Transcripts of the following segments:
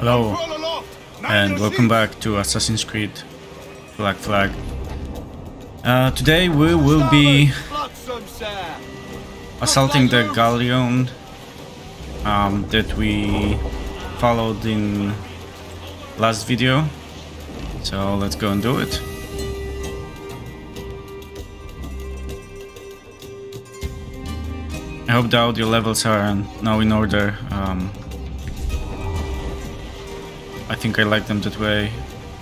Hello, and welcome back to Assassin's Creed Black Flag. Uh, today we will be assaulting the galleon um, that we followed in last video. So let's go and do it. I hope the audio levels are now in order. Um, I think I like them that way,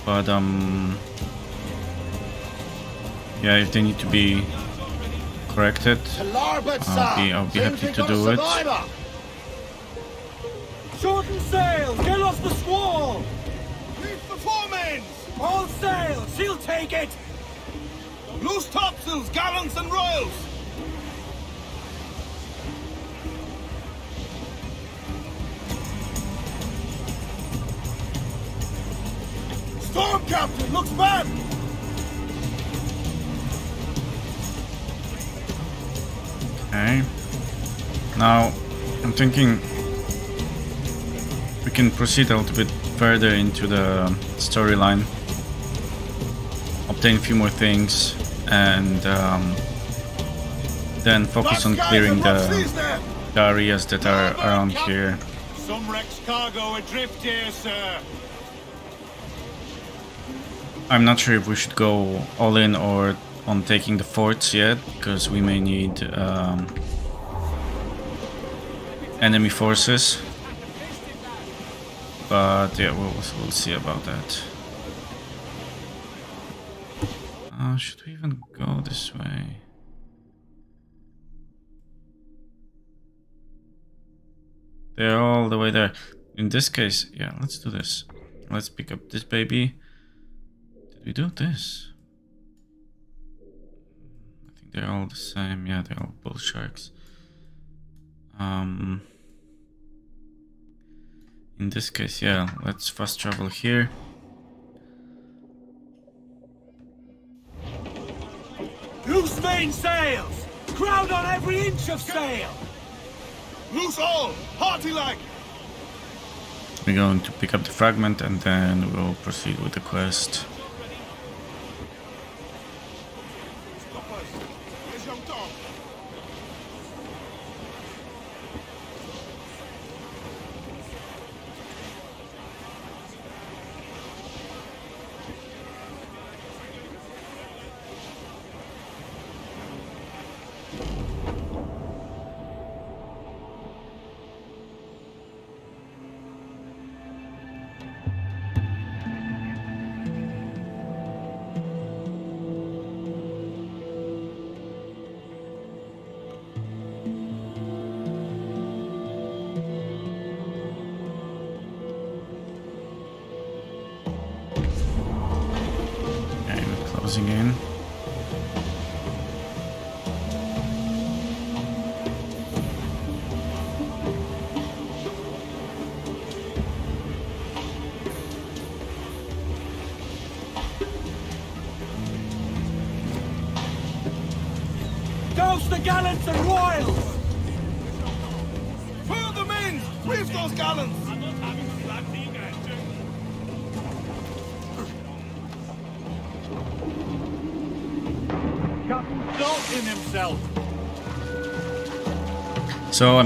but um, yeah, if they need to be corrected, To larboard, sir. I'll be- I'll be happy to do it. Shorten sails, get off the squall. Reef the foremans. All sails, she'll take it. Loose topsails, gallants and royals. Storm captain, looks bad. Okay. Now, I'm thinking we can proceed a little bit further into the storyline, obtain a few more things, and um, then focus on clearing the, the areas that are around here. Some wrecked cargo adrift here, sir. I'm not sure if we should go all in or on taking the forts yet, because we may need um, enemy forces. But yeah, we'll, we'll see about that. Uh, should we even go this way? They're all the way there. In this case, yeah, let's do this. Let's pick up this baby. We do this? I think they're all the same. Yeah, they're all bull sharks. Um, in this case, yeah, let's fast travel here. Loose main sails. Crowd on every inch of sail. Loose all, hearty like. We're going to pick up the fragment and then we'll proceed with the quest.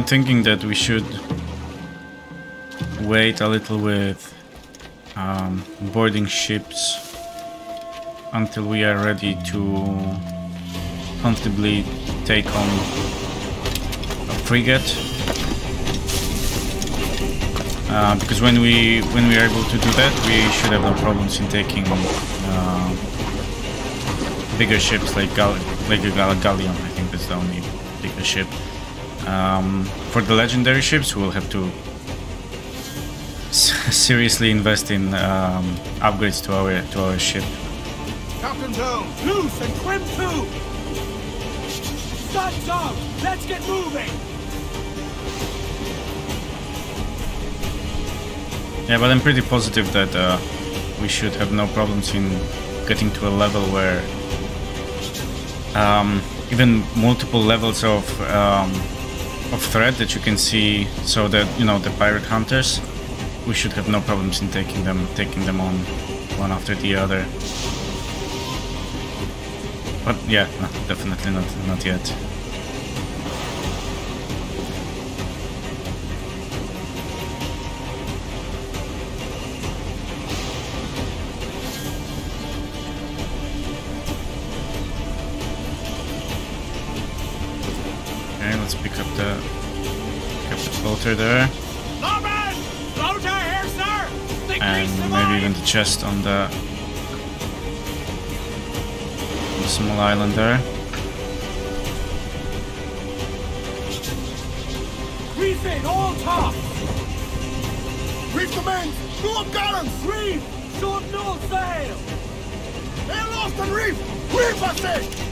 I'm thinking that we should wait a little with um, boarding ships until we are ready to comfortably take on a frigate. Uh, because when we when we are able to do that, we should have no problems in taking uh, bigger ships like Gal- like a Gal- galleon. I think that's the only bigger ship. Um, for the legendary ships, we'll have to s- seriously invest in um, upgrades to our to our ship. Captain Jones, Loose and trim too. Sun's out. Let's get moving. Yeah, but I'm pretty positive that uh, we should have no problems in getting to a level where um, even multiple levels of um, of threat that you can see, so that you know the pirate hunters, we should have no problems in taking them, taking them on one after the other. But yeah, no, definitely not, not yet. Chest on the, small island there. Refit all top! Reef! Screw up gallants! Reef! Short north sail! They're lost and reef! Reef, I!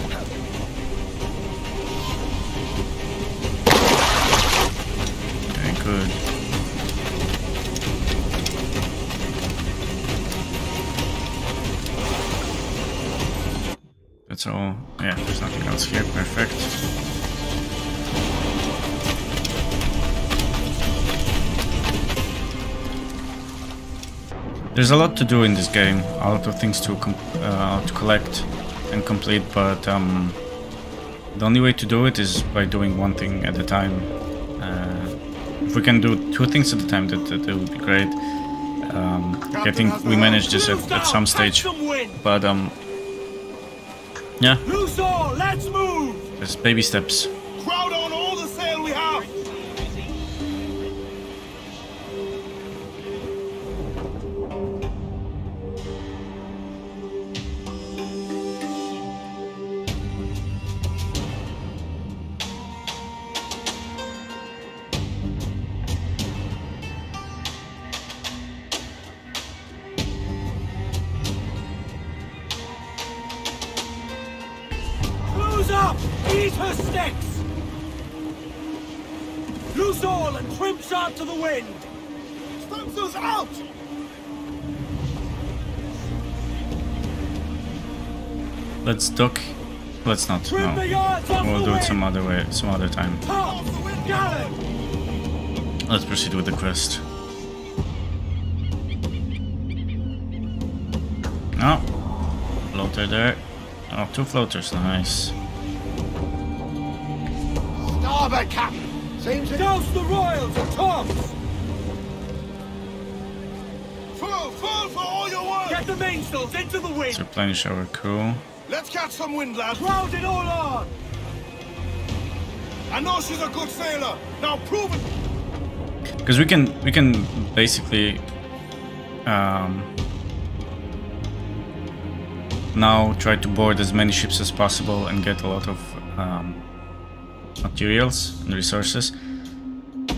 That's all. Yeah, there's nothing else here. Perfect. There's a lot to do in this game. A lot of things to uh, to collect and complete, but um, the only way to do it is by doing one thing at a time. Uh, if we can do two things at a time, that, that, that would be great. Um, I think we managed this at, at some stage, but um, yeah, all! Let's move! just baby steps. Let's duck. Let's not. No, we'll do it some other way, some other time. Top! Gallant! Let's proceed with the quest. Oh, floater there. Oh, two floaters, nice. Starboard, Captain! Seems it... Douse the royals and tops! Full, full for all your work! Get the mainsails into the wind! Let's replenish our crew. Let's catch some wind, lads! Crowd it all on! I know she's a good sailor! Now prove it! Because we can, we can basically um, now try to board as many ships as possible and get a lot of um, materials and resources.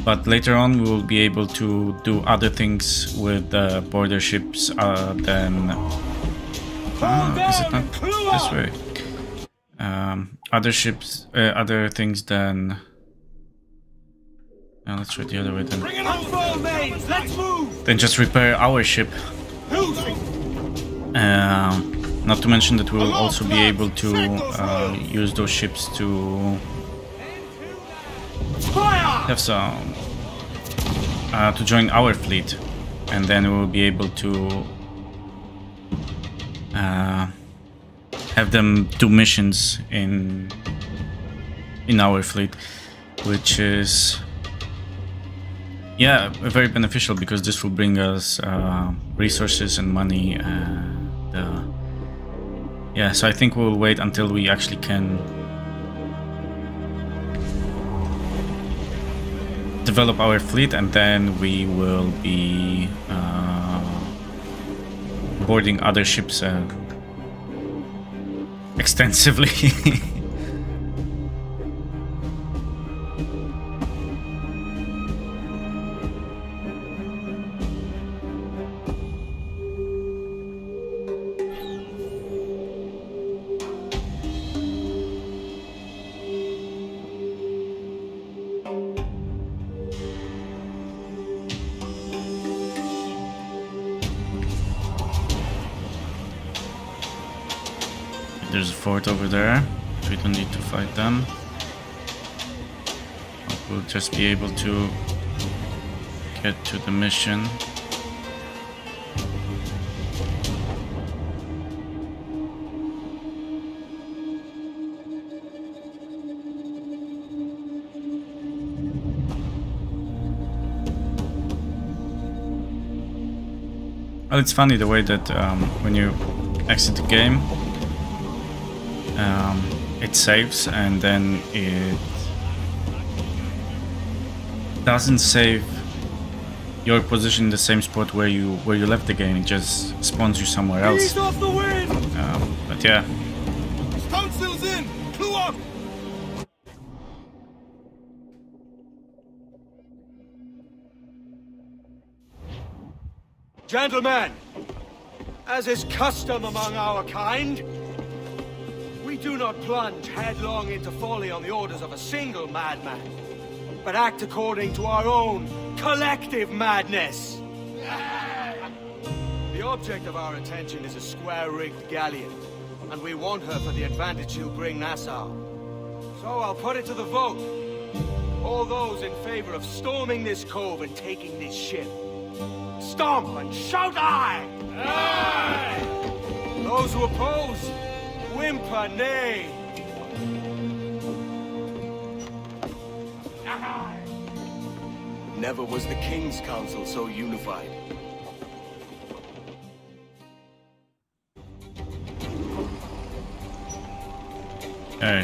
But later on, we will be able to do other things with the border ships uh, than. Ah, is it not this way? Um, other ships, uh, other things than. Uh, let's try the other way then. Bring it on! Unfurl mains! Let's move! Then just repair our ship. Um, not to mention that we will also be able to uh, use those ships to have some uh, to join our fleet, and then we will be able to uh, have them do missions in in our fleet, which is yeah very beneficial because this will bring us uh, resources and money. And, uh, yeah, so I think we'll wait until we actually can develop our fleet and then we will be uh, boarding other ships uh, extensively. fight them. we'll just be able to get to the mission. Well, it's funny the way that um, when you exit the game, um, it saves and then it doesn't save your position in the same spot where you where you left the game. It just spawns you somewhere else. Off the wind! Um, but yeah, in! Clue up! Gentlemen, as is custom among our kind, do not plunge headlong into folly on the orders of a single madman, but act according to our own collective madness. The object of our attention is a square-rigged galleon, and we want her for the advantage she'll bring Nassau. So I'll put it to the vote. All those in favor of storming this cove and taking this ship, stomp and shout aye! Aye! Those who oppose, whimper nay. Never was the King's Council so unified.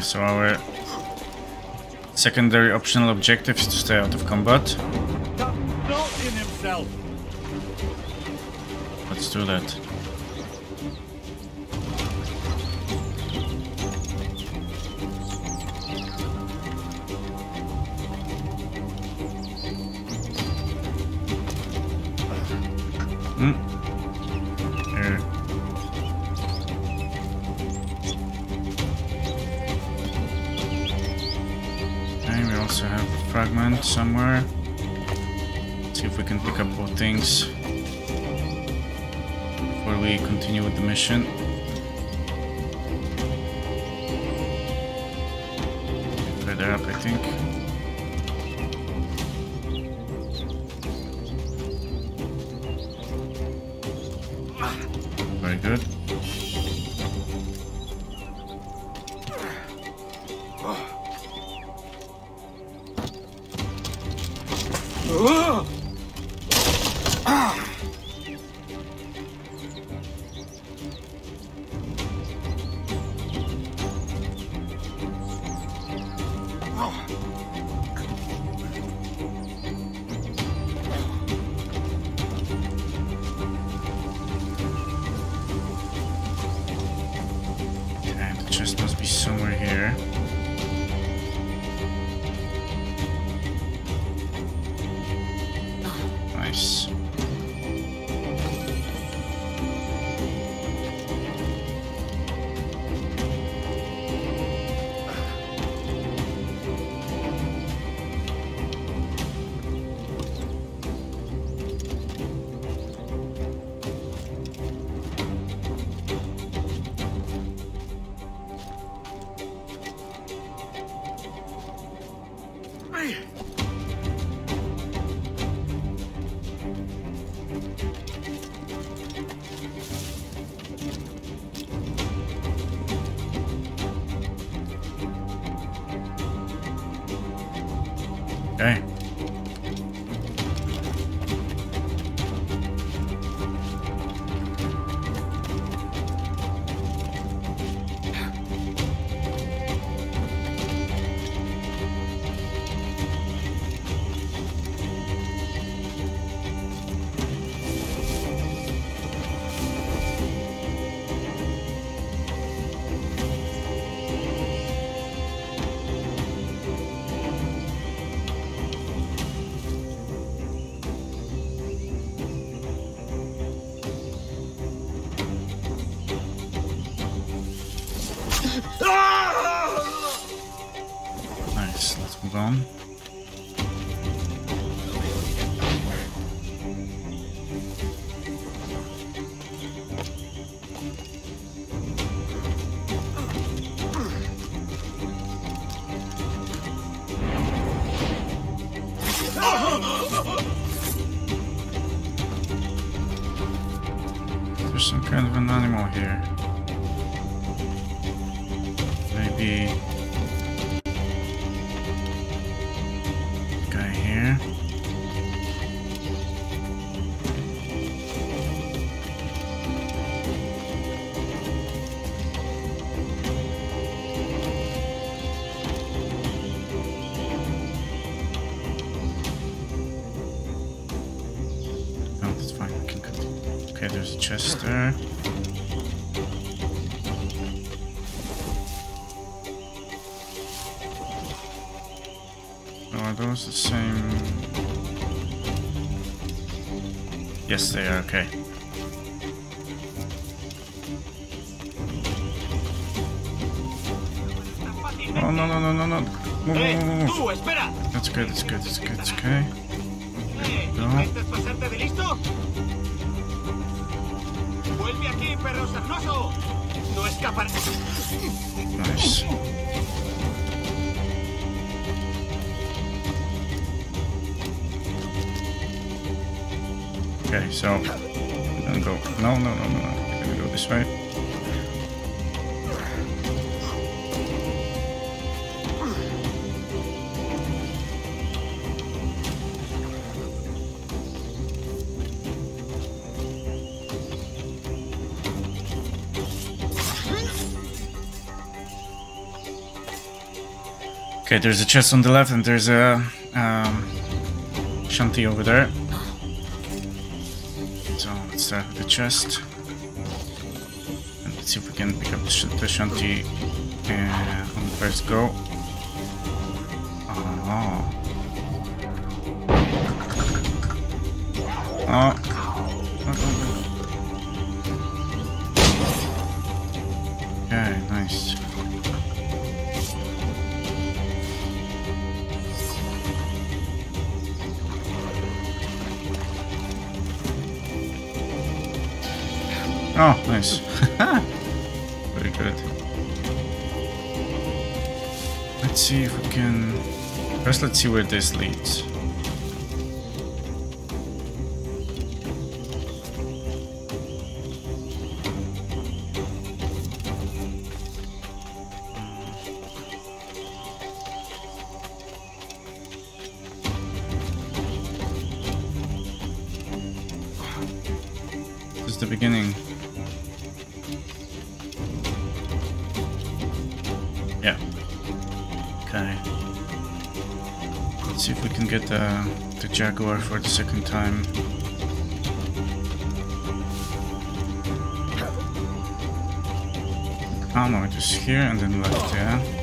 okay. So our secondary optional objective is to stay out of combat. Not in himself. Let's do that. Somewhere. See if we can pick up both things before we continue with the mission. Somewhere here. There's a chest there. Oh, are those the same? Yes, they are. Okay. Oh no no no no no! Move, move, move, move. That's good. That's good. That's good. That's okay. Eh, No. ¿Intentas perro ¡No escaparás! Nice. Okay, so gonna go. No, no, no, no, no. I'm gonna go this way. There's a chest on the left and there's a um, shanty over there. So let's start with the chest. And let's see if we can pick up the, sh the shanty uh, on the first go. See where this leads. This is the beginning. Let's see if we can get the, the Jaguar for the second time. Oh no, it here and then left, yeah?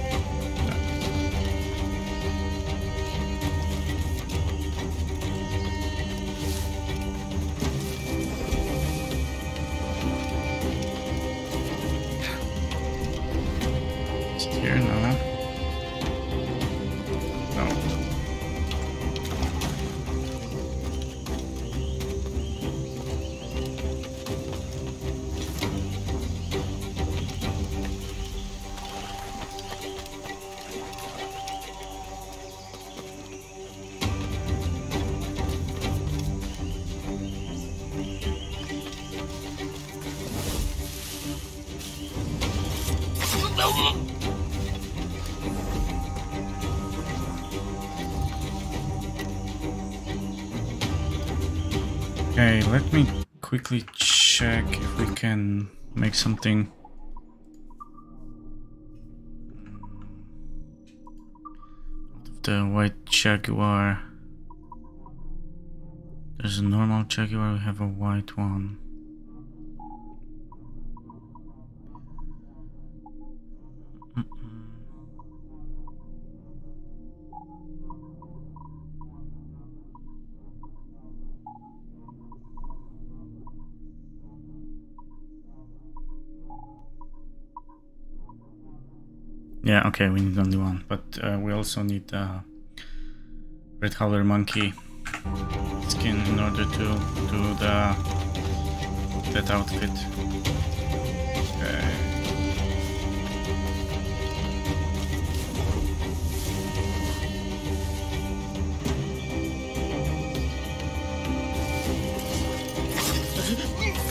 Of the white Jaguar. There's a normal Jaguar, we have a white one. Yeah, okay, we need only one, but uh, we also need uh, red color monkey skin in order to do the that outfit. Okay.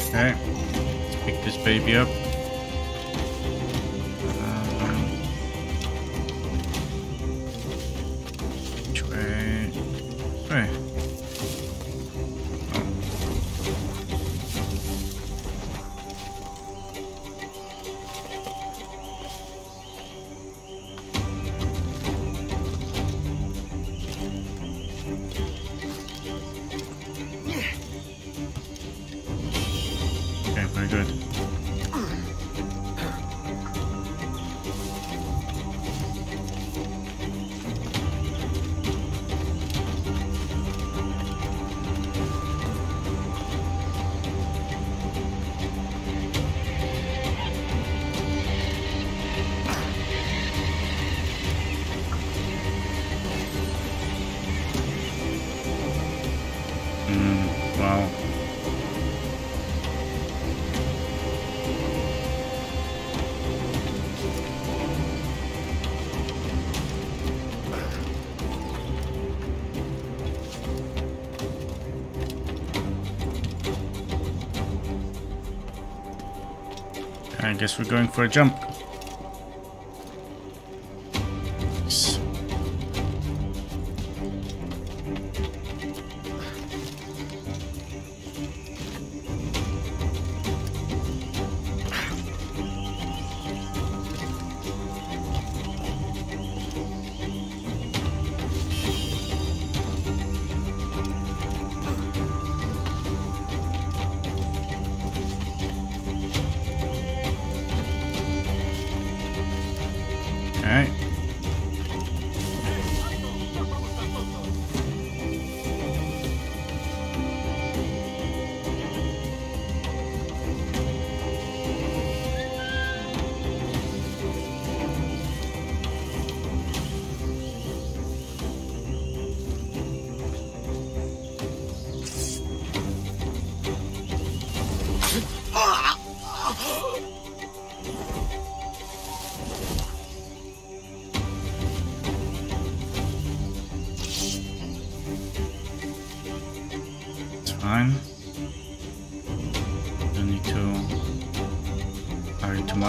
Okay, let's pick this baby up. We're going for a jump.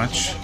Let's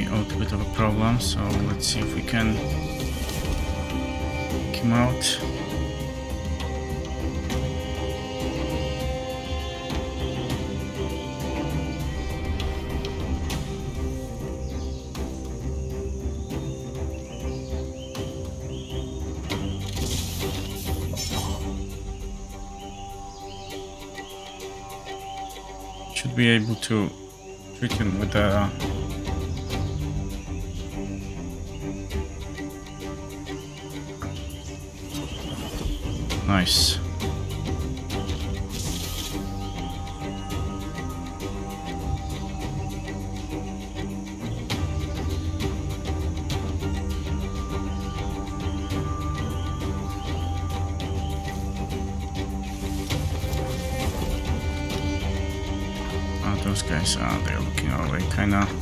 a little bit of a problem, so let's see if we can come out. Should be able to treat him with a Nice. Oh, those guys are, they're looking our way, kinda.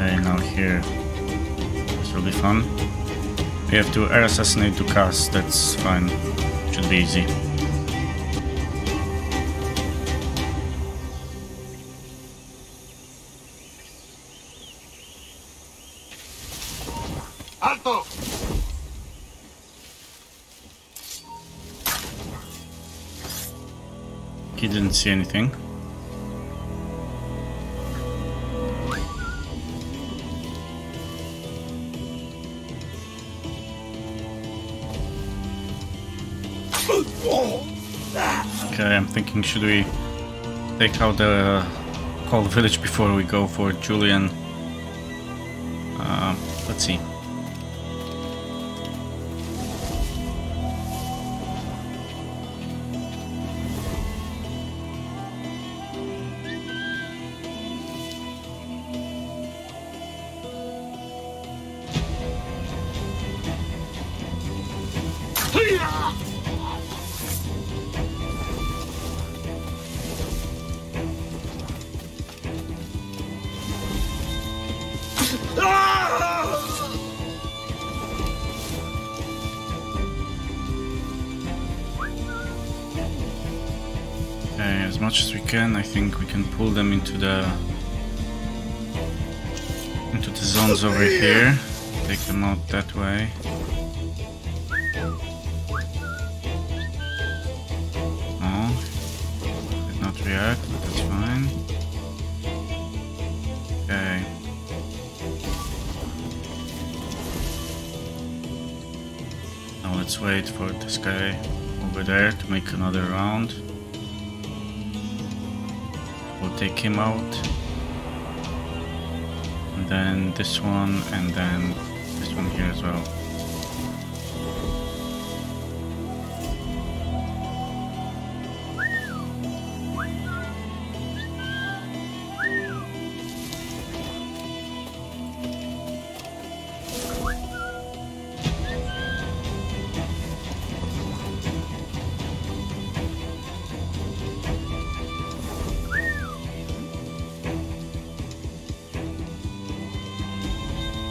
Okay, now here. This will be fun. We have to air assassinate du Casse, that's fine. Should be easy. ¡Alto! He didn't see anything. Thinking should we take out the uh, whole village before we go for Julien? Way. Oh, did not react, but that's fine. Okay. Now let's wait for this guy over there to make another round. We'll take him out. And then this one, and then here as well.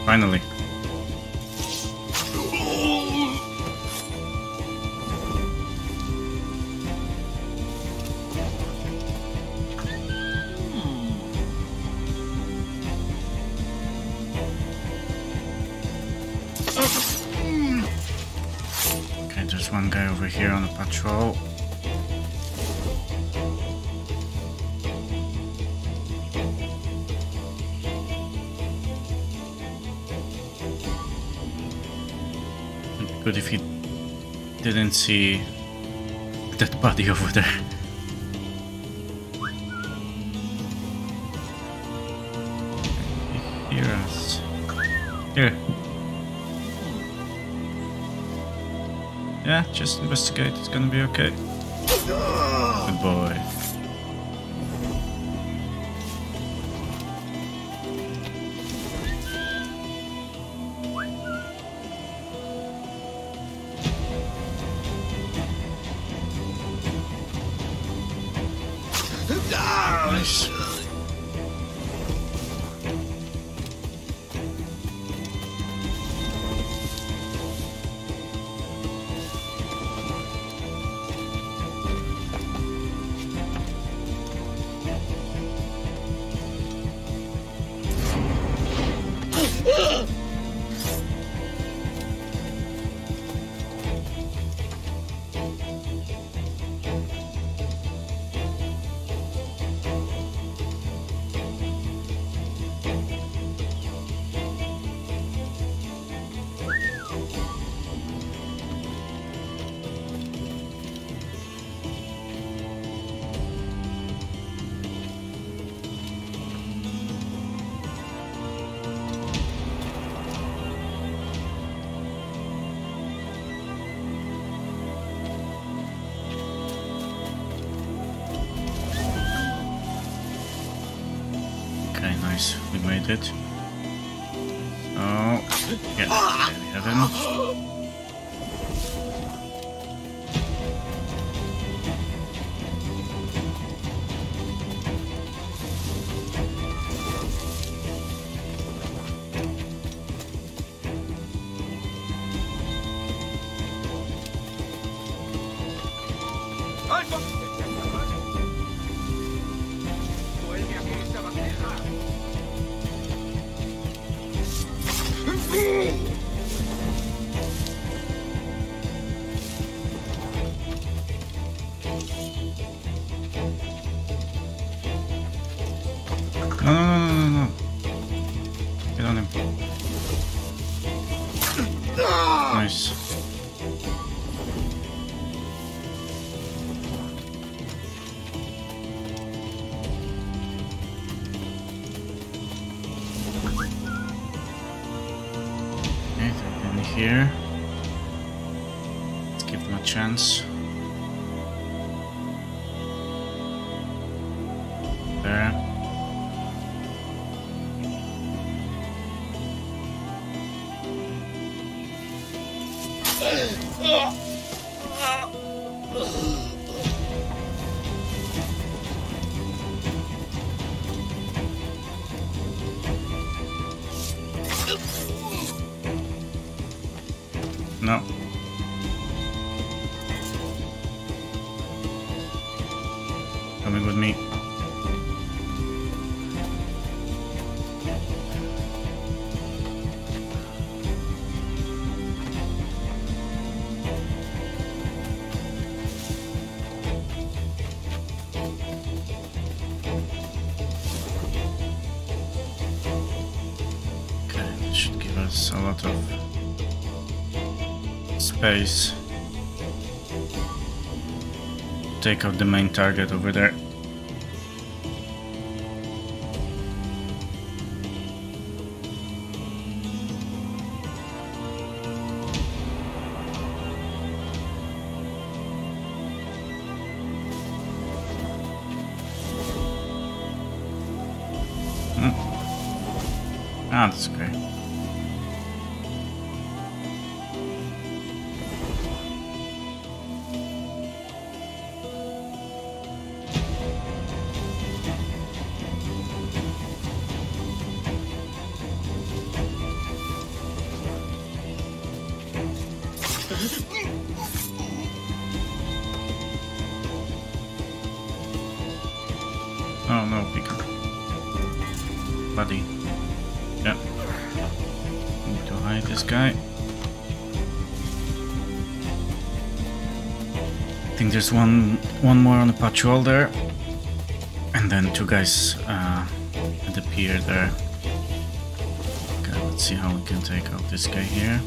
Finally. Be good if he didn't see that body over there. Just investigate. It's gonna be okay. Good boy. Made it. So. Should a lot of space. Take out the main target over there. There's one one more on the patrol there. And then two guys uh, at the pier there. Okay, let's see how we can take out this guy here.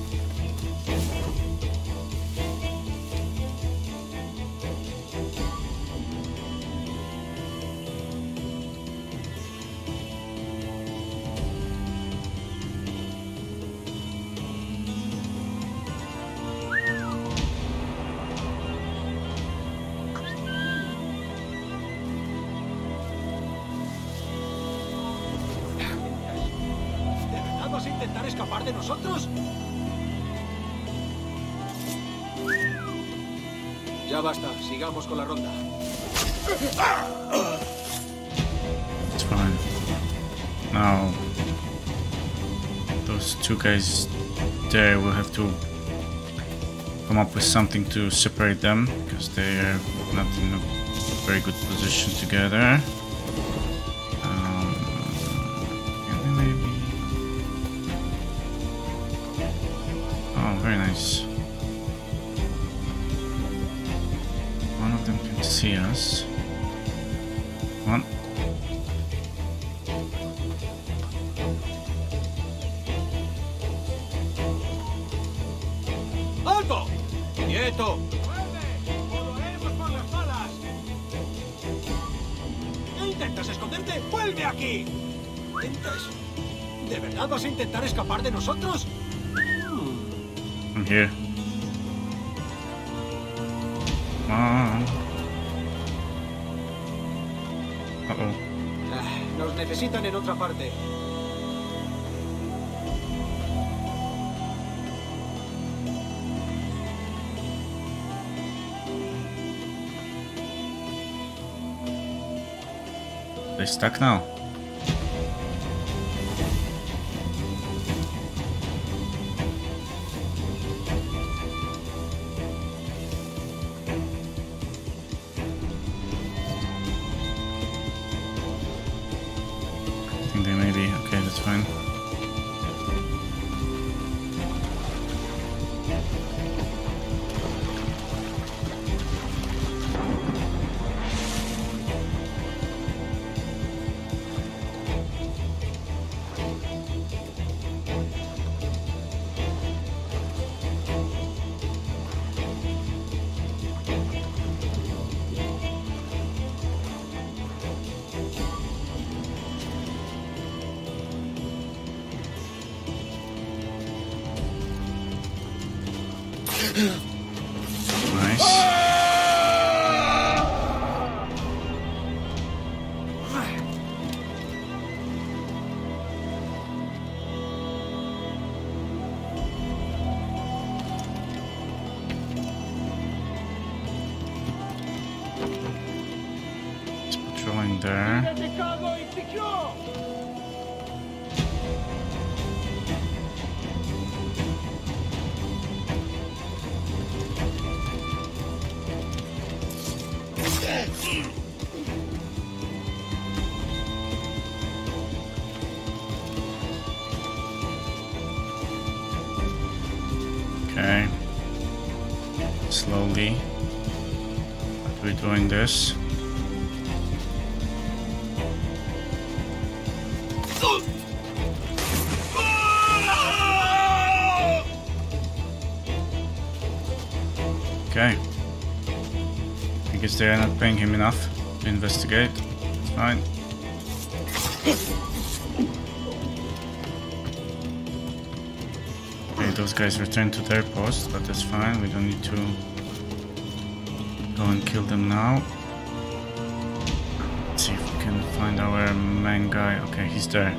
Something to separate them because they are not in a very good position together. Um, maybe? Oh, very nice. One of them can see us. One. aquí. ¿Entonces, ¿De verdad vas a intentar escapar de nosotros? Mm. I'm Yeah. Ah. Uh -oh. Nos necesitan en otra parte. They stuck now. There. Okay. Slowly. We're doing this. They are not paying him enough to investigate. Fine. Okay, those guys return to their post, but that's fine. We don't need to go and kill them now. Let's see if we can find our main guy. Okay, he's there.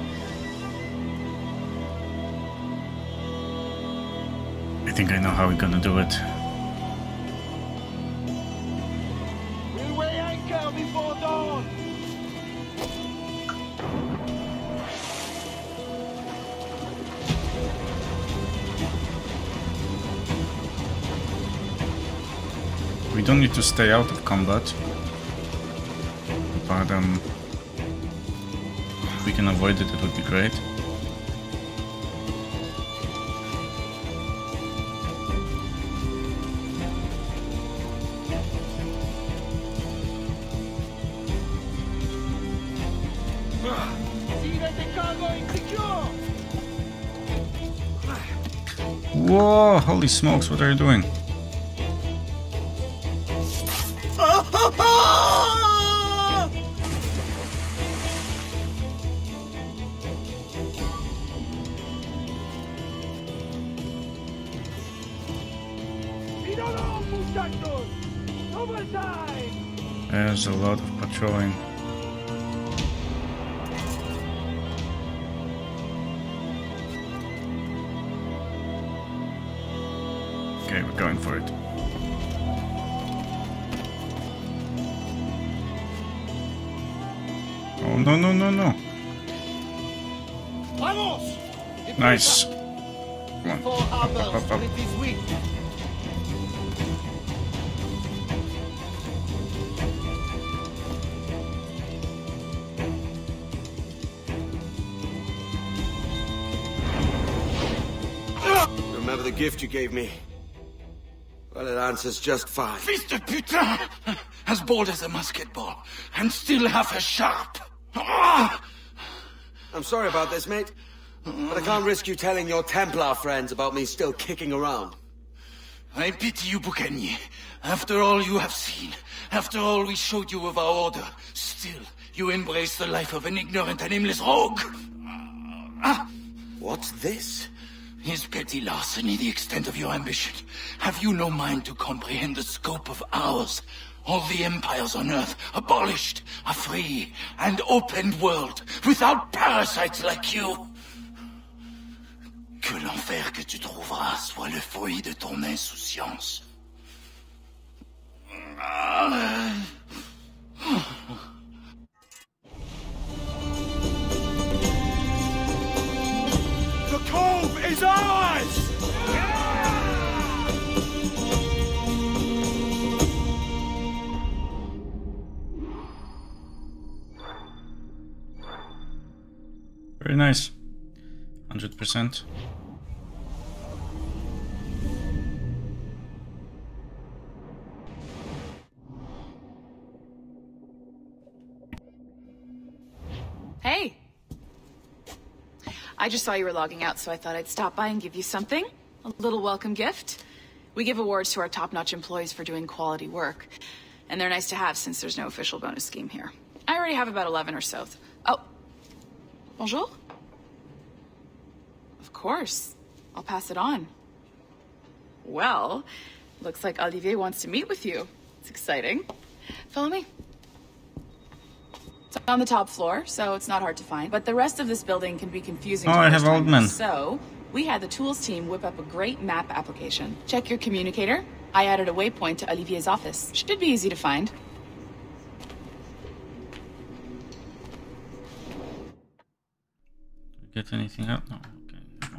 I think I know how we're gonna do it. Stay out of combat. But um if we can avoid it, it would be great. Whoa, holy smokes, what are you doing? Going for it. Oh no no no no! Vamos. Nice. Come on. Four hours, up, up. it is weak. Remember the gift you gave me? Well, it answers just fine. Fils de putain! As bold as a musket ball, and still half as sharp. Ah! I'm sorry about this, mate. But I can't risk you telling your Templar friends about me still kicking around. I pity you, Boucanier. After all you have seen, after all we showed you of our order, still you embrace the life of an ignorant and aimless rogue. Ah! What's this? Is petty larceny the extent of your ambition? Have you no mind to comprehend the scope of ours? All the empires on Earth abolished, a free and open world, without parasites like you. Que l'enfer que tu trouveras soit le fruit de ton insouciance. Ah. Is ours! Very nice. 100%. Hey! I just saw you were logging out, so I thought I'd stop by and give you something. A little welcome gift. We give awards to our top-notch employees for doing quality work. And they're nice to have since there's no official bonus scheme here. I already have about 11 or so. Oh. Bonjour? Of course. I'll pass it on. Well, looks like Olivier wants to meet with you. It's exciting. Follow me. It's on the top floor, so it's not hard to find. But the rest of this building can be confusing. Oh, to I have old men. So, we had the tools team whip up a great map application. Check your communicator. I added a waypoint to Olivier's office. Should be easy to find. Get anything out? No. Okay.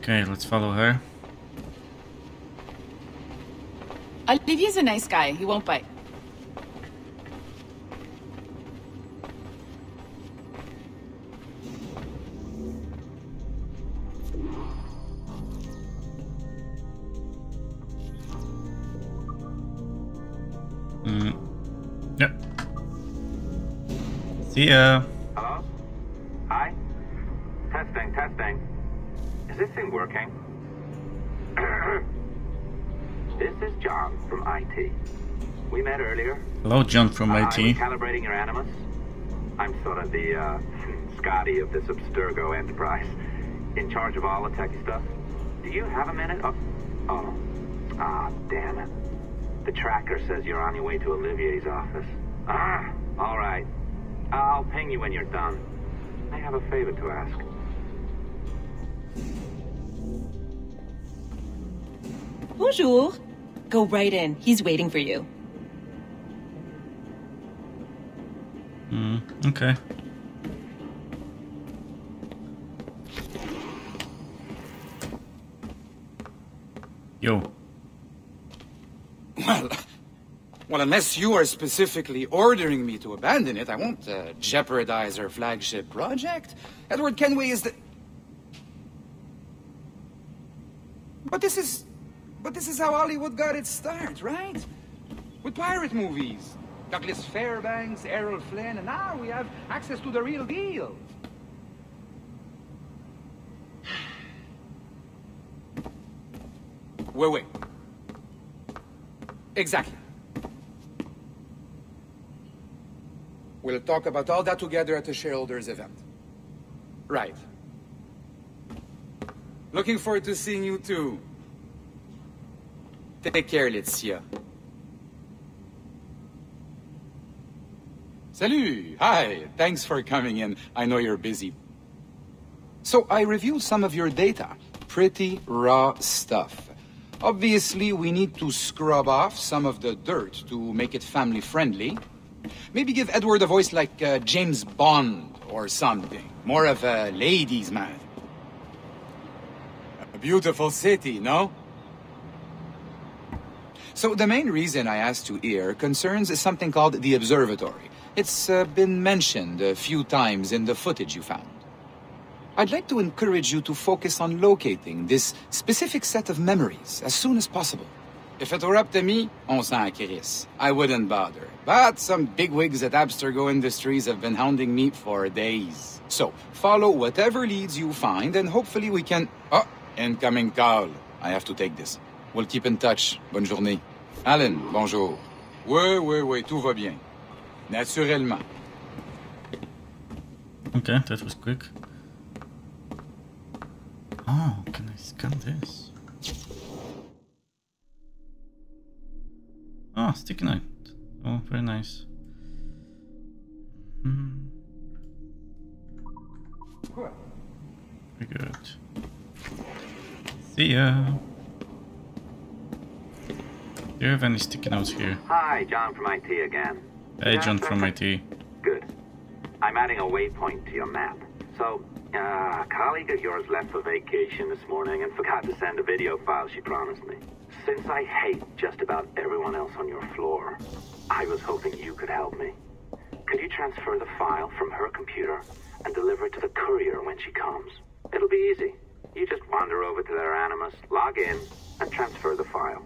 Okay, let's follow her. Olivier's a nice guy. He won't bite. See ya. Hello? Hi? Testing, testing. Is this thing working? this is John from IT. We met earlier. Hello, John from Uh, IT. calibrating your animus. I'm sort of the uh, Scotty of this Abstergo enterprise, in charge of all the techie stuff. Do you have a minute? Oh, oh, ah, damn it. The tracker says you're on your way to Olivier's office. Ah, all right. I'll ping you when you're done. I have a favor to ask. Bonjour. Go right in. He's waiting for you. Mm, okay. Yo. Well, well, unless you are specifically ordering me to abandon it, I won't uh, jeopardize our flagship project. Edward Kenway is the. But this is, but this is how Hollywood got its start, right? With pirate movies, Douglas Fairbanks, Errol Flynn, and now we have access to the real deal. Wait, wait. Exactly. We'll talk about all that together at the shareholders event. Right. Looking forward to seeing you too. Take care, Laetitia. Salut! Hi! Thanks for coming in. I know you're busy. So, I reviewed some of your data. Pretty raw stuff. Obviously, we need to scrub off some of the dirt to make it family friendly. Maybe give Edward a voice like uh, James Bond or something. More of a ladies' man. A beautiful city, no? So the main reason I asked you here concerns something called the observatory. It's uh, been mentioned a few times in the footage you found. I'd like to encourage you to focus on locating this specific set of memories as soon as possible. If it were up to me, on s'en crisse. I wouldn't bother. But some bigwigs at Abstergo Industries have been hounding me for days. So, follow whatever leads you find and hopefully we can... Oh, incoming call. I have to take this. We'll keep in touch. Bonne journée. Alan, bonjour. Oui, oui, oui, tout va bien. Naturellement. Okay, that was quick. Oh, can I scan this? Oh, sticky note. Oh, very nice. Hmm. Very good. See ya. Do you have any sticky notes here? Hi, John from IT again. Hey, John from. IT. Good. I'm adding a waypoint to your map. So, uh, a colleague of yours left for vacation this morning and forgot to send a video file she promised me. Since I hate just about everyone else on your floor, I was hoping you could help me. Could you transfer the file from her computer and deliver it to the courier when she comes? It'll be easy. You just wander over to their Animus, log in, and transfer the file.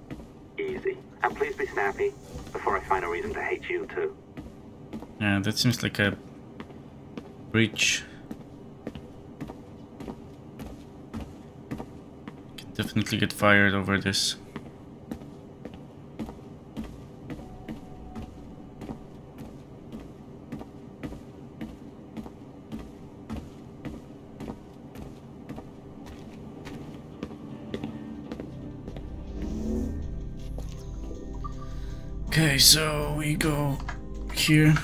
Easy. And please be snappy before I find a reason to hate you too. Yeah, that seems like a breach. Definitely get fired over this. Okay, so we go here.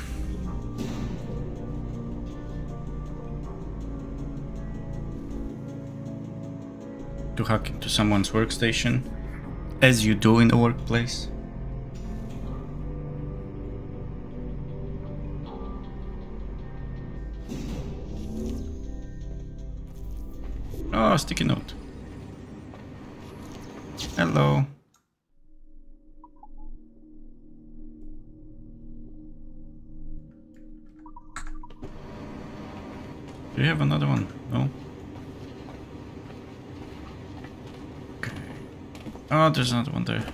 To hack into someone's workstation, as you do in the workplace. Oh, sticky note. Have another one? No? Okay. Oh, there's another one there.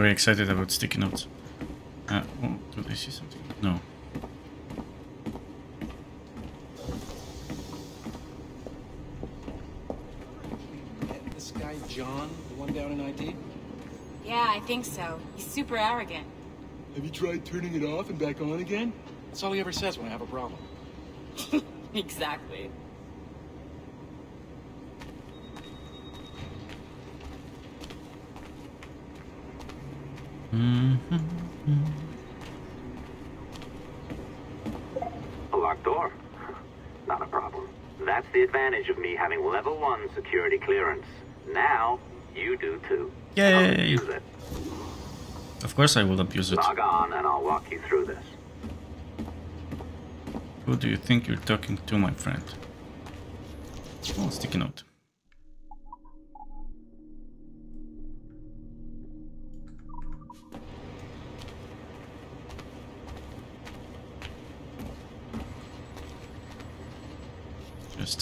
Very excited about sticky notes. Uh, oh, do they see something? No. This guy, John, the one down in IT? Yeah, I think so. He's super arrogant. Have you tried turning it off and back on again? That's all he ever says when I have a problem. exactly. A locked door? Not a problem. That's the advantage of me having level one security clearance. Now, you do too. Yay! Use it. Of course I will abuse it. Log on and I'll walk you through this. Who do you think you're talking to, my friend? Oh, sticky note.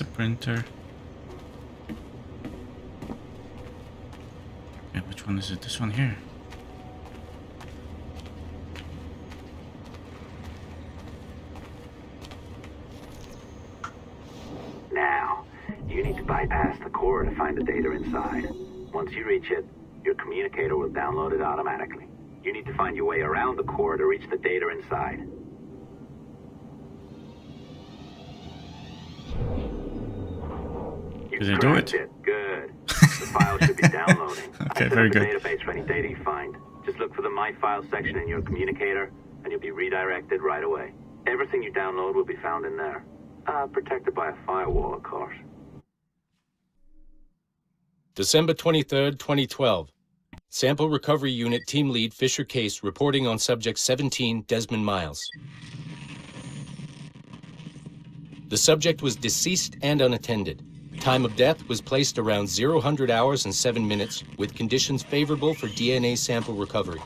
A printer. Yeah, which one is it? This one here. Now, you need to bypass the core to find the data inside. Once you reach it, your communicator will download it automatically. You need to find your way around the core to reach the data inside. Did I do cracked it? Good. The file should be downloading. Okay, I very up a good. database for any data you find. Just look for the My File section in your communicator, and you'll be redirected right away. Everything you download will be found in there. Uh, protected by a firewall, of course. December 23rd, 2012. Sample Recovery Unit Team Lead Fisher Case reporting on Subject 17, Desmond Miles. The subject was deceased and unattended. Time of death was placed around 0 hours and 7 minutes, with conditions favorable for DNA sample recovery.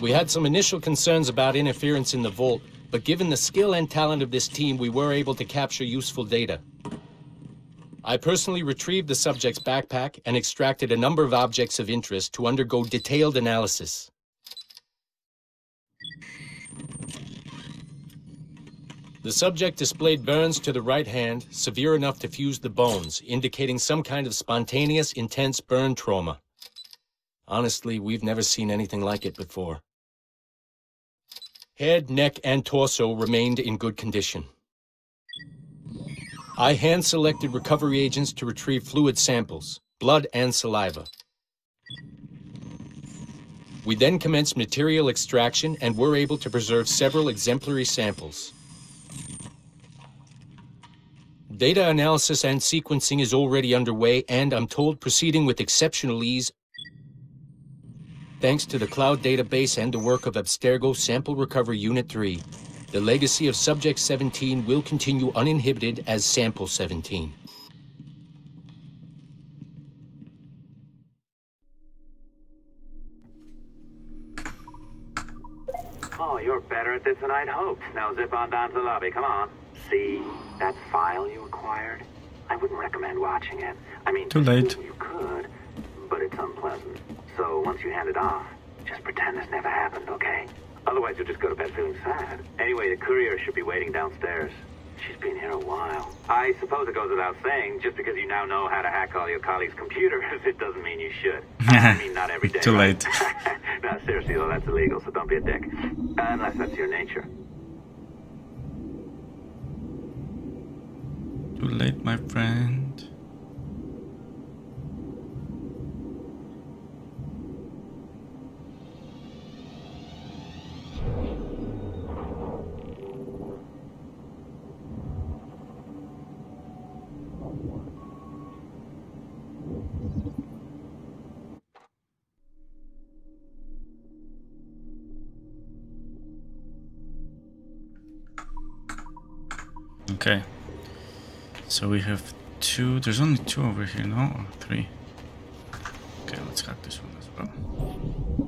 We had some initial concerns about interference in the vault, but given the skill and talent of this team, we were able to capture useful data. I personally retrieved the subject's backpack and extracted a number of objects of interest to undergo detailed analysis. The subject displayed burns to the right hand, severe enough to fuse the bones, indicating some kind of spontaneous, intense burn trauma. Honestly, we've never seen anything like it before. Head, neck, and torso remained in good condition. I hand selected recovery agents to retrieve fluid samples, blood and saliva. We then commenced material extraction and were able to preserve several exemplary samples. Data analysis and sequencing is already underway, and I'm told proceeding with exceptional ease thanks to the cloud database and the work of Abstergo Sample Recovery Unit 3. The legacy of Subject 17 will continue uninhibited as Sample 17. Oh, you're better at this than I'd hoped. Now zip on down to the lobby. Come on. See that file you acquired? I wouldn't recommend watching it. I mean, Too late. You could, but it's unpleasant. So once you hand it off, just pretend this never happened, okay? Otherwise, you'll just go to bed feeling sad. Anyway, the courier should be waiting downstairs. She's been here a while. I suppose it goes without saying, just because you now know how to hack all your colleagues' computers, it doesn't mean you should. I mean, not every day. Too late. no, seriously, though, that's illegal, so don't be a dick. Unless that's your nature. Too late, my friend. Okay. So we have two. There's only two over here, no? Or three? Okay, let's hack this one as well.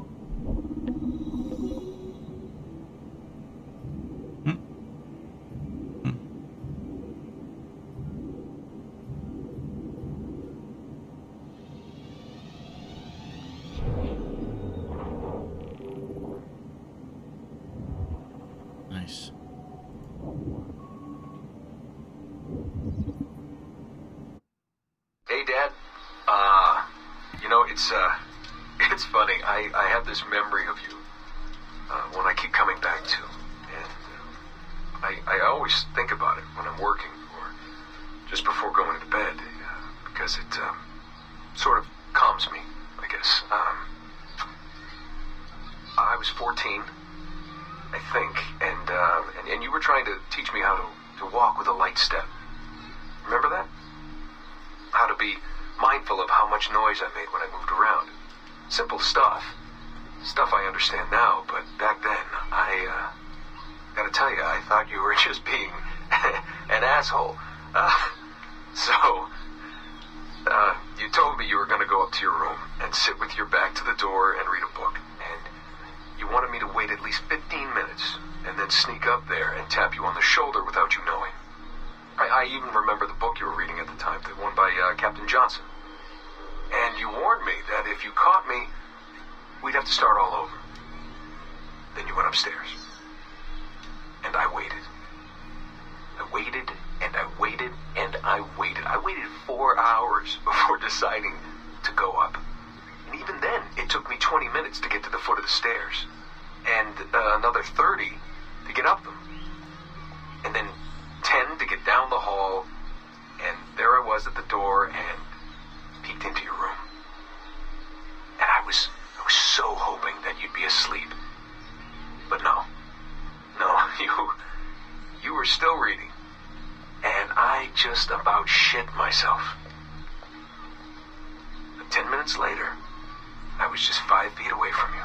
Were still reading. And I just about shit myself. But ten minutes later, I was just five feet away from you.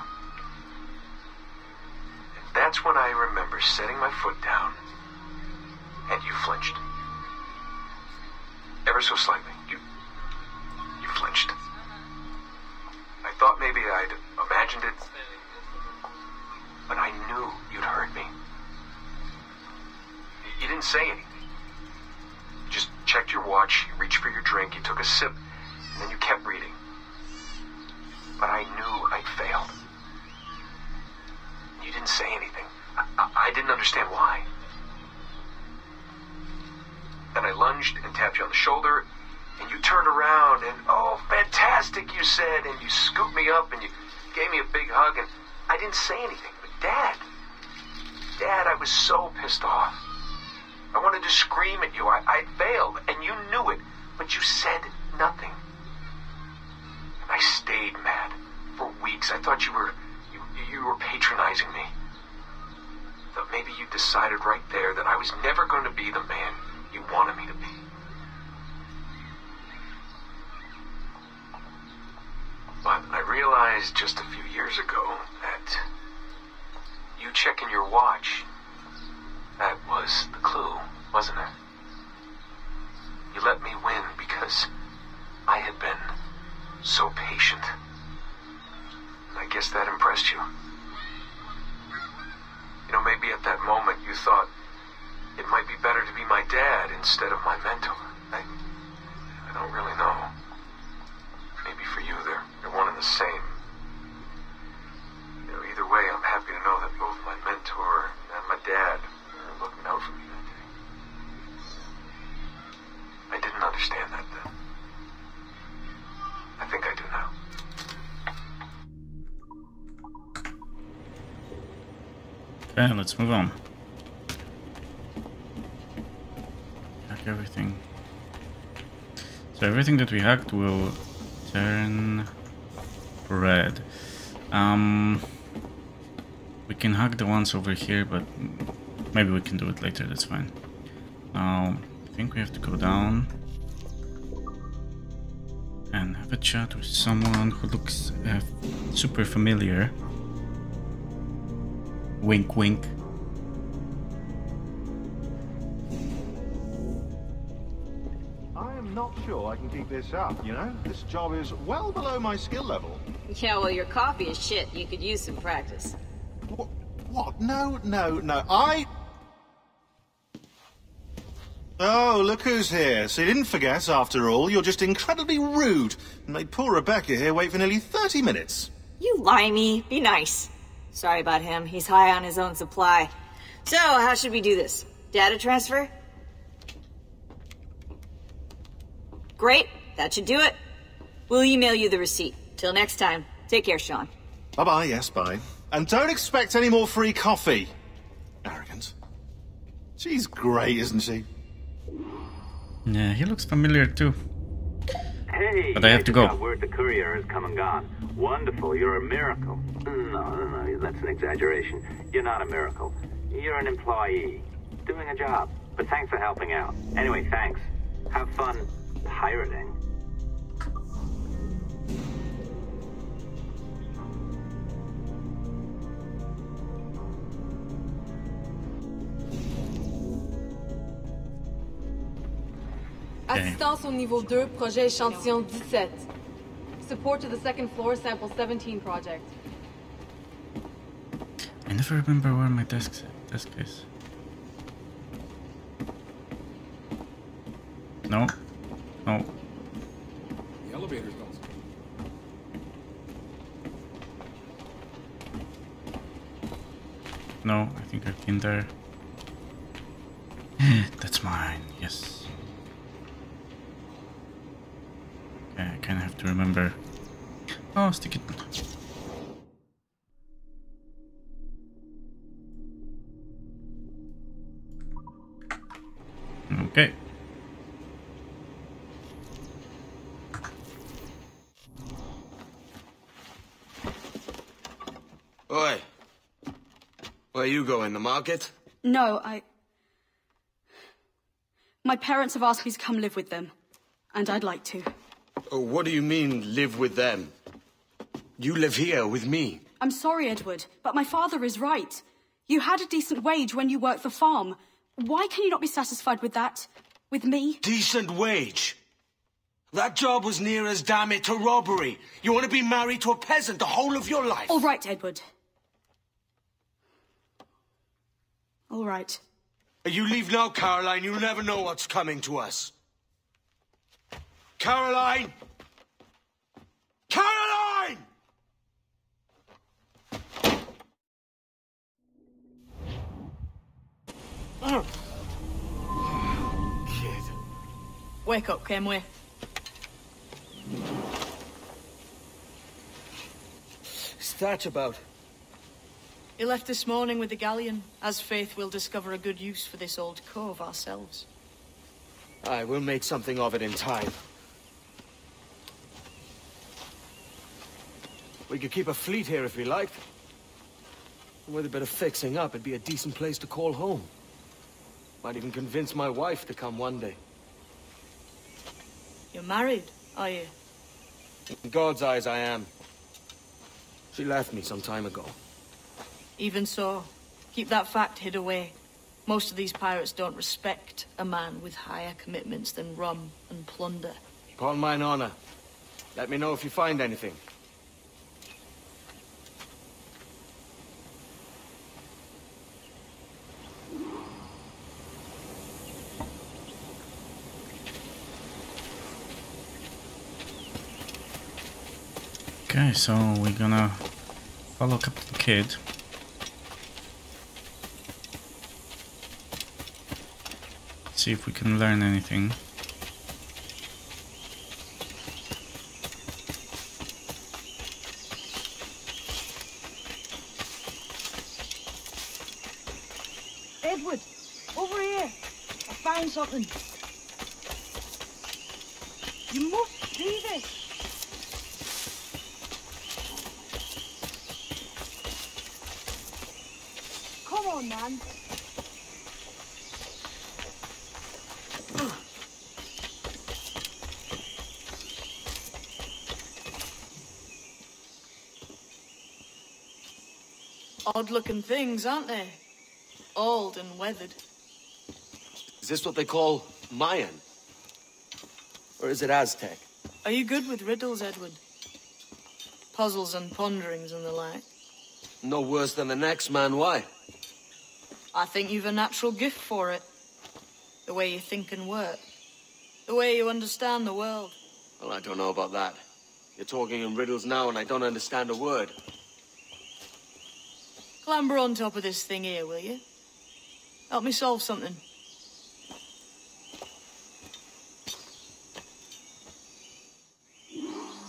And that's when I remember setting my foot down and you flinched. Ever so slightly. You you flinched. I thought maybe I'd imagined it, but I knew you'd heard me. You didn't say anything. You just checked your watch, you reached for your drink, you took a sip, and then you kept reading. But I knew I'd failed. You didn't say anything. I, I, I didn't understand why. Then I lunged and tapped you on the shoulder, and you turned around and, oh, fantastic, you said, and you scooped me up and you gave me a big hug, and I didn't say anything. But, Dad, Dad, I was so pissed off. I wanted to scream at you. I, I'd failed, and you knew it, but you said nothing. And I stayed mad for weeks. I thought you were you, you were patronizing me. Thought maybe you decided right there that I was never going to be the man you wanted me to be. But I realized just a few years ago that you checking your watch, that was the clue, wasn't it? You let me win because I had been so patient. I guess that impressed you. You know, maybe at that moment you thought it might be better to be my dad instead of my mentor. I, I don't really know. Maybe for you they're, they're one and the same. Okay, let's move on. Hack everything. So everything that we hacked will turn red. Um, we can hack the ones over here, but maybe we can do it later, that's fine. Now, I think we have to go down and have a chat with someone who looks uh, super familiar. Wink, wink. I am not sure I can keep this up, you know? This job is well below my skill level. Yeah, well, your coffee is shit. You could use some practice. What? What? No, no, no. I... Oh, look who's here. So you didn't forget, after all. You're just incredibly rude and made poor Rebecca here wait for nearly 30 minutes. You limey. Be nice. Sorry about him. He's high on his own supply. So, how should we do this? Data transfer? Great. That should do it. We'll email you the receipt. Till next time. Take care, Shaun. Bye-bye, yes, bye. And don't expect any more free coffee. Arrogant. She's great, isn't she? Yeah, he looks familiar too. Hey, But I have to go. word the courier has come and gone. Wonderful, you're a miracle. No, no, no, that's an exaggeration. You're not a miracle. You're an employee, doing a job. But thanks for helping out. Anyway, thanks. Have fun pirating. Assistance au niveau 2, projet échantillon 17. Support to the second floor, sample 17 project. I never remember where my desk desk is. No. No. The elevator's don't. No, I think I've been there. That's mine, yes. Okay, I kind of have to remember. Oh, stick it. Okay. Oi. Where you going, the market? No, I. My parents have asked me to come live with them, and I'd like to. Oh, what do you mean, live with them? You live here with me. I'm sorry, Edward, but my father is right. You had a decent wage when you worked the farm. Why can you not be satisfied with that? With me? Decent wage? That job was near as damn it to robbery. You want to be married to a peasant the whole of your life? All right, Edward. All right. You leave now, Caroline. You'll never know what's coming to us. Caroline! Caroline! Kid. Wake up, Kenway. What's that about? He left this morning with the galleon, as faith we'll discover a good use for this old cove ourselves. Aye, we'll make something of it in time. We could keep a fleet here if we liked. And with a bit of fixing up, it'd be a decent place to call home. Might even convince my wife to come one day. You're married, are you? In God's eyes, I am. She left me some time ago. Even so, keep that fact hid away. Most of these pirates don't respect a man with higher commitments than rum and plunder. Upon mine honor. Let me know if you find anything. Okay, so we're gonna follow Captain Kidd. See if we can learn anything. Edward, over here. I found something. You must see this. Come on, man. Odd-looking things, aren't they? Old and weathered. Is this what they call Mayan? Or is it Aztec? Are you good with riddles, Edward? Puzzles and ponderings and the like? No worse than the next man, why? I think you've a natural gift for it. The way you think and work. The way you understand the world. Well, I don't know about that. You're talking in riddles now and I don't understand a word. Clamber on top of this thing here, will you? Help me solve something.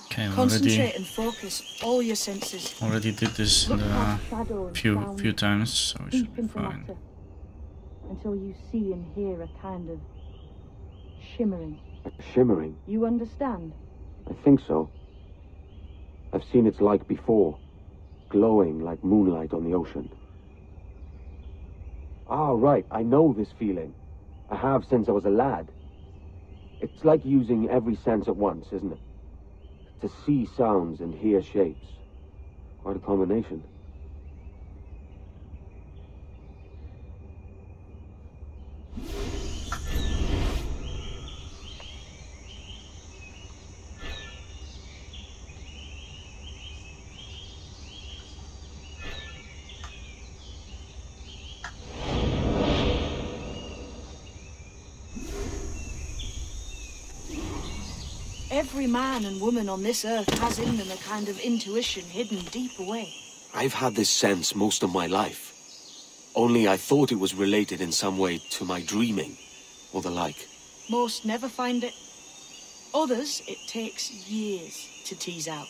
Okay, we Concentrate already and focus all your senses. already did this in the past shadow and few few times, so we should deep be fine. matter, until you see and hear a kind of shimmering. Shimmering? You understand? I think so. I've seen its like before, glowing like moonlight on the ocean. Ah, right, I know this feeling. I have since I was a lad. It's like using every sense at once, isn't it? To see sounds and hear shapes. Quite a combination. Every man and woman on this earth has in them a kind of intuition hidden deep away. I've had this sense most of my life. Only I thought it was related in some way to my dreaming, or the like. Most never find it. Others, it takes years to tease out.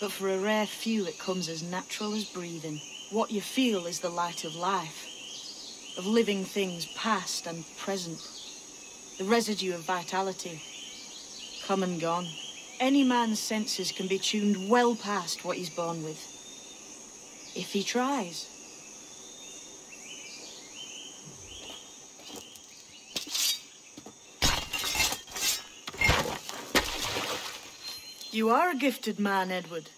But for a rare few, it comes as natural as breathing. What you feel is the light of life, of living things past and present. The residue of vitality, come and gone. Any man's senses can be tuned well past what he's born with. If he tries. You are a gifted man, Edward.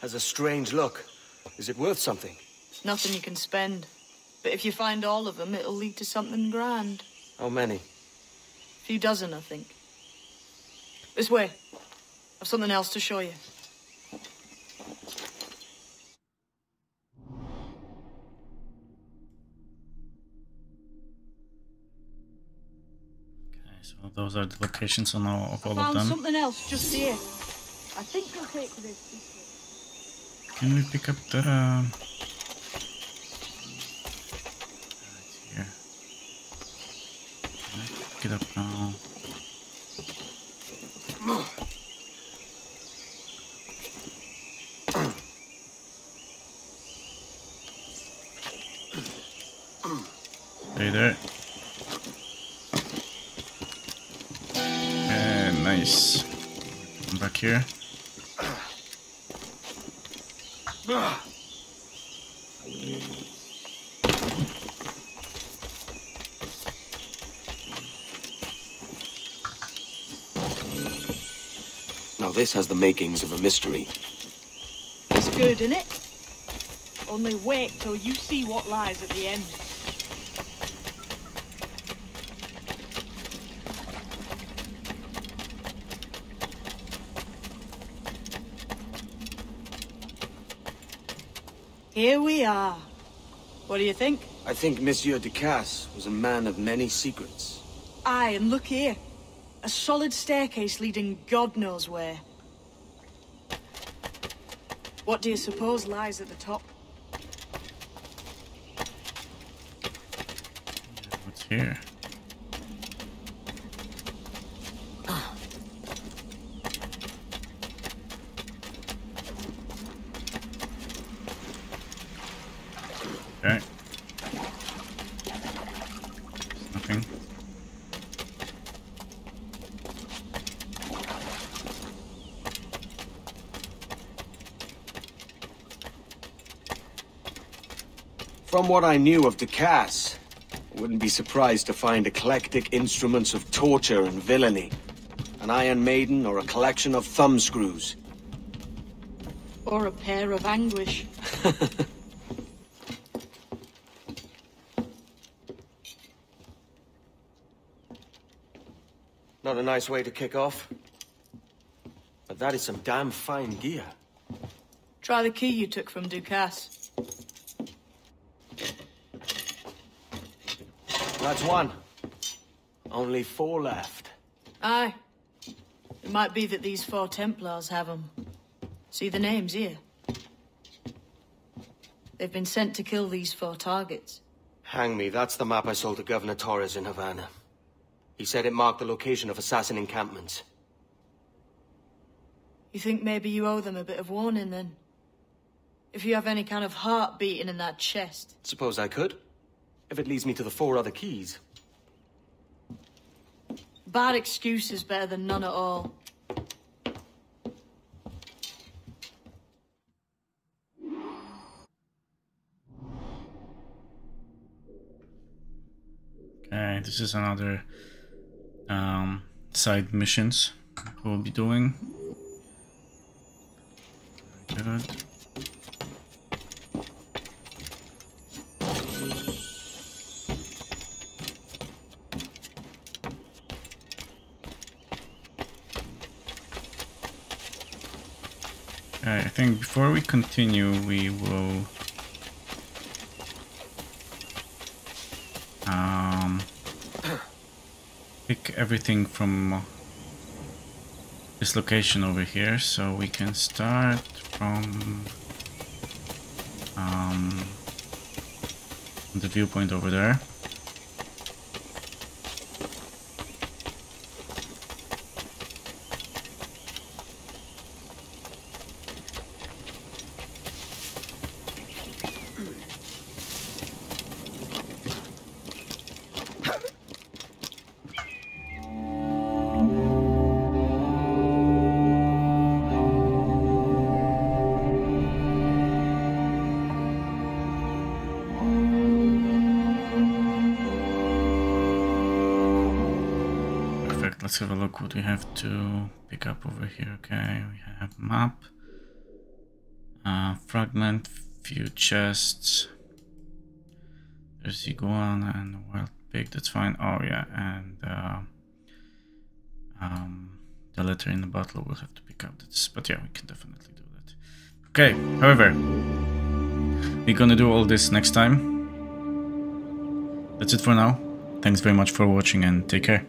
Has a strange look. Is it worth something? Nothing you can spend. But if you find all of them, it'll lead to something grand. How many? A few dozen, I think. This way. I've something else to show you. Okay, so those are the locations on all, of all of Found them. something else just here. I think you'll take this. Can we pick up the? Uh... Right here. Can I pick it up now? Hey there. And nice. I'm back here. This has the makings of a mystery. It's good, isn't it? Only wait till you see what lies at the end. Here we are. What do you think? I think Monsieur du Casse was a man of many secrets. Aye, and look here. A solid staircase leading God knows where. What do you suppose lies at the top? What's here? Okay. Nothing. From what I knew of du Casse, I wouldn't be surprised to find eclectic instruments of torture and villainy. An Iron Maiden or a collection of thumbscrews. Or a pear of anguish. Not a nice way to kick off. But that is some damn fine gear. Try the key you took from du Casse. That's one. Only four left. Aye. It might be that these four Templars have them. See the names here? They've been sent to kill these four targets. Hang me, that's the map I sold to Governor Torres in Havana. He said it marked the location of assassin encampments. You think maybe you owe them a bit of warning then? If you have any kind of heart beating in that chest. Suppose I could. If it leads me to the four other keys. Bad excuse is better than none at all. Okay, this is another um, side missions we'll be doing. Good. Before we continue, we will um, pick everything from this location over here, so we can start from um, the viewpoint over there. What we have to pick up over here. Okay, we have map, uh, fragment, few chests. There's iguana and wild pig. That's fine. Oh yeah, and uh, um, the letter in the bottle we'll have to pick up. That's but yeah, we can definitely do that. Okay. However, we're gonna do all this next time. That's it for now. Thanks very much for watching and take care.